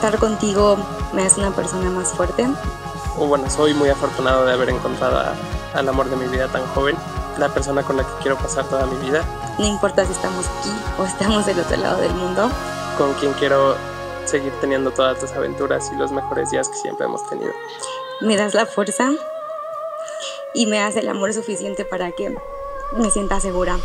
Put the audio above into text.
estar contigo me hace una persona más fuerte. Bueno, soy muy afortunado de haber encontrado al amor de mi vida tan joven, la persona con la que quiero pasar toda mi vida. No importa si estamos aquí o estamos del otro lado del mundo. Con quien quiero seguir teniendo todas las aventuras y los mejores días que siempre hemos tenido. Me das la fuerza y me das el amor suficiente para que me sienta segura.